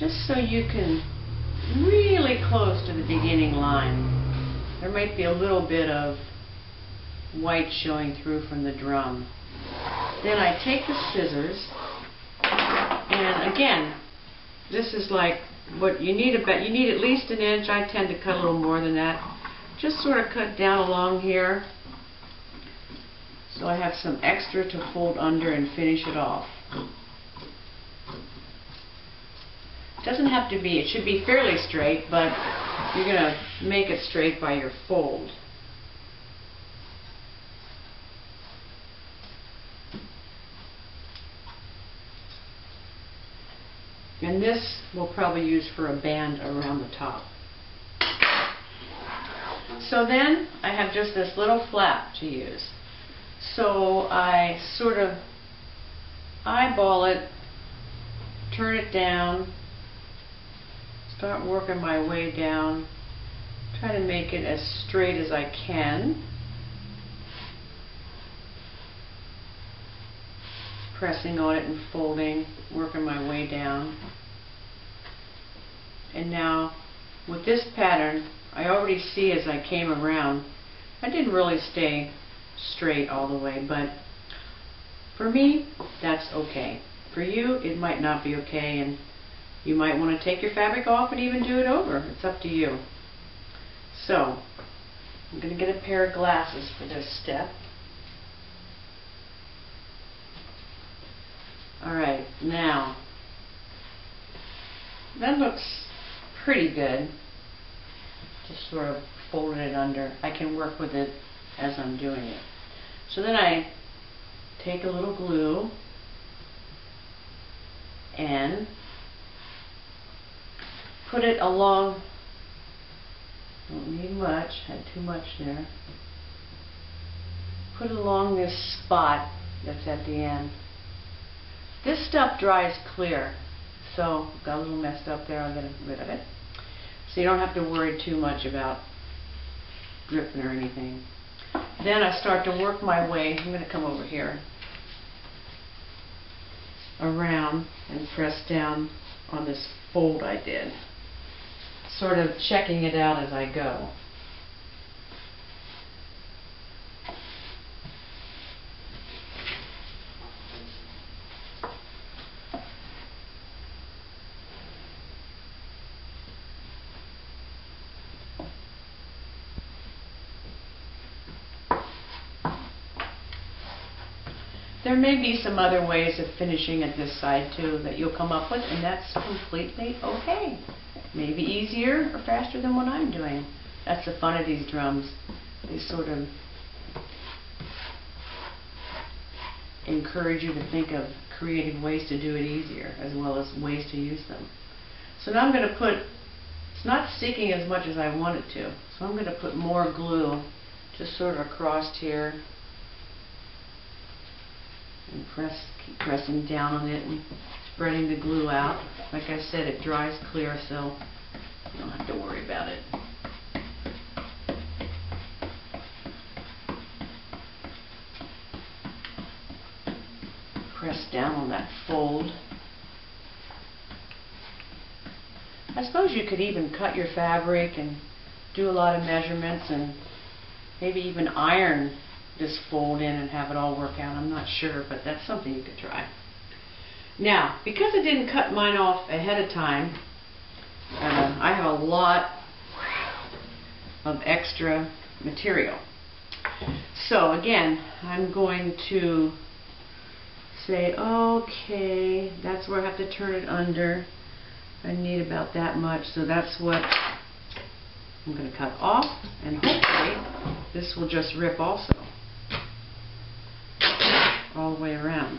just so you can really close to the beginning line. There might be a little bit of white showing through from the drum. Then I take the scissors, and again, this is like what you need about you need at least an inch. I tend to cut a little more than that. Just sort of cut down along here. So I have some extra to fold under and finish it off. Doesn't have to be, it should be fairly straight, but you're going to make it straight by your fold. And this we'll probably use for a band around the top. So then I have just this little flap to use. So I sort of eyeball it, turn it down, start working my way down, try to make it as straight as I can. Pressing on it and folding, working my way down. And now with this pattern, I already see as I came around, I didn't really stay straight all the way, but for me, that's okay. For you, it might not be okay, and you might want to take your fabric off and even do it over. It's up to you. So, I'm going to get a pair of glasses for this step. Alright, now, that looks pretty good. Just sort of folded it under. I can work with it as I'm doing it. So then I take a little glue and put it along, don't need much, had too much there. Put it along this spot that's at the end. This stuff dries clear, so got a little messed up there, I'll get rid of it. So you don't have to worry too much about dripping or anything. Then I start to work my way, I'm going to come over here, around and press down on this fold I did, sort of checking it out as I go. There may be some other ways of finishing at this side too that you'll come up with and that's completely okay. Maybe easier or faster than what I'm doing. That's the fun of these drums. They sort of encourage you to think of creative ways to do it easier as well as ways to use them. So now I'm going to put, it's not sticking as much as I want it to, so I'm going to put more glue just sort of across here and press, keep pressing down on it spreading the glue out. Like I said, it dries clear, so you don't have to worry about it. Press down on that fold. I suppose you could even cut your fabric and do a lot of measurements and maybe even iron this fold in and have it all work out. I'm not sure, but that's something you could try. Now, because I didn't cut mine off ahead of time, uh, I have a lot of extra material. So again, I'm going to say, okay, that's where I have to turn it under. I need about that much, so that's what I'm going to cut off, and hopefully this will just rip also all the way around.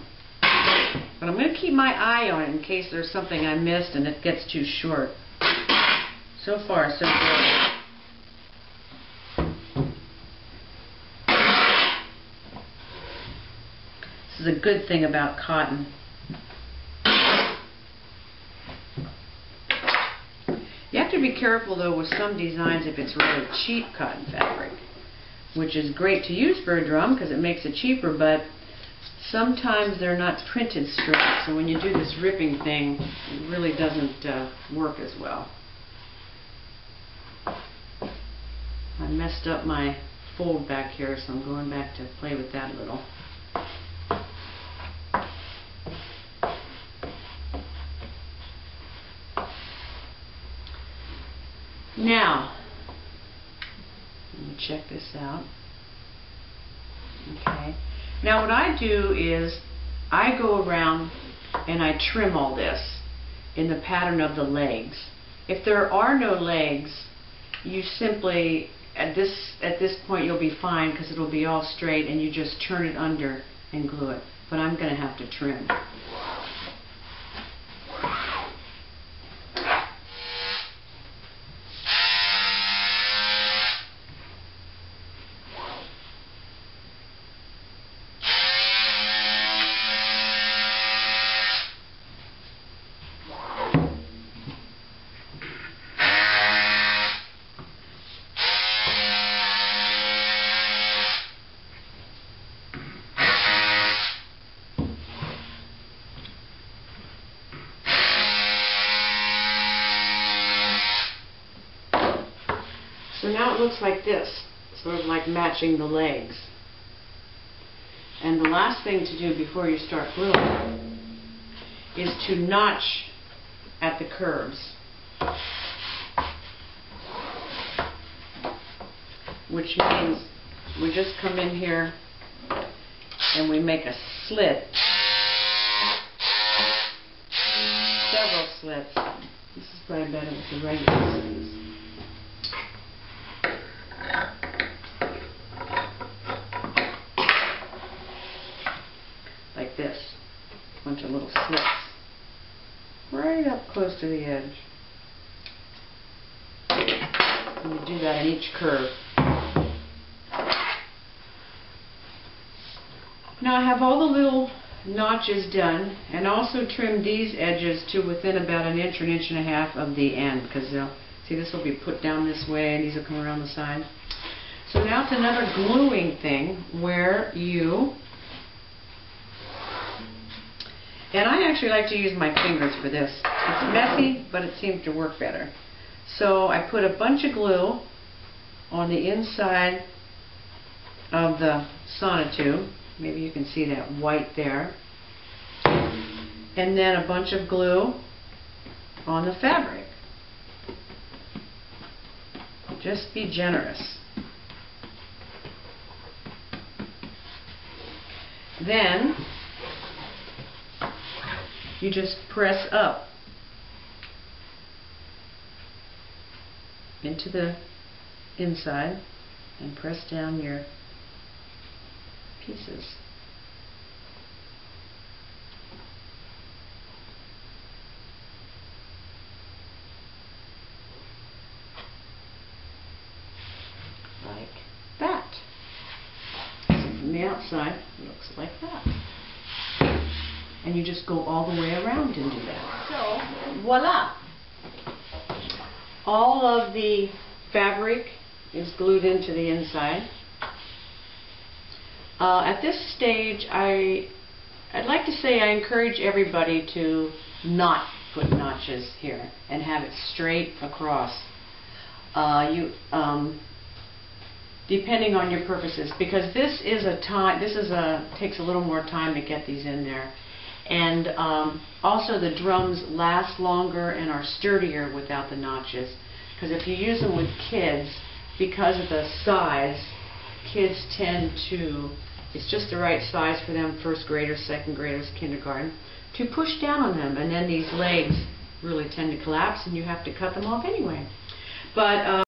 But I'm going to keep my eye on it in case there's something I missed and it gets too short. So far, so good. This is a good thing about cotton. You have to be careful though with some designs if it's really cheap cotton fabric, which is great to use for a drum because it makes it cheaper, but sometimes they're not printed straight, so when you do this ripping thing, it really doesn't uh, work as well. I messed up my fold back here, so I'm going back to play with that a little. Now, let me check this out. Okay. Now what I do is I go around and I trim all this in the pattern of the legs. If there are no legs, you simply at this at this point you'll be fine because it'll be all straight and you just turn it under and glue it. But I'm going to have to trim. Looks like this, sort of like matching the legs. And the last thing to do before you start gluing is to notch at the curves. Which means we just come in here and we make a slit. Several slits. This is probably better with the regular scissors. like this. Bunch of little slits. Right up close to the edge. And you do that in each curve. Now I have all the little notches done and also trimmed these edges to within about an inch or an inch and a half of the end because they'll uh, see this will be put down this way and these will come around the side. So now it's another gluing thing where you and I actually like to use my fingers for this. It's messy, but it seems to work better. So I put a bunch of glue on the inside of the sonotube. Maybe you can see that white there. And then a bunch of glue on the fabric. Just be generous. Then you just press up into the inside and press down your pieces. Like that. From the outside, it looks like that and you just go all the way around and do that. So, voila! All of the fabric is glued into the inside. Uh, at this stage, I, I'd like to say I encourage everybody to not put notches here and have it straight across. Uh, you, um, depending on your purposes, because this is a time, this is a takes a little more time to get these in there. And um, also the drums last longer and are sturdier without the notches. Because if you use them with kids, because of the size, kids tend to, it's just the right size for them, first graders, second graders, kindergarten, to push down on them. And then these legs really tend to collapse and you have to cut them off anyway. But uh,